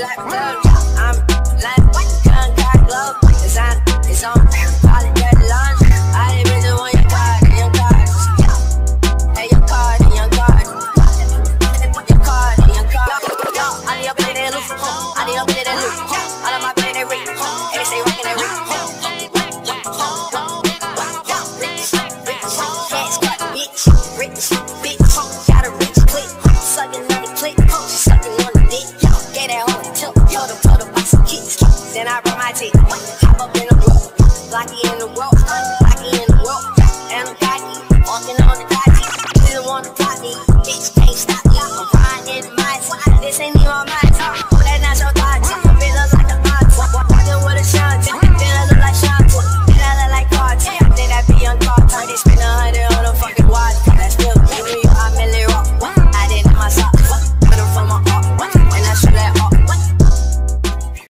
like thug. I'm like gun got glove. Design is on. Hop up in the world. blocky in the world. blocky in the world.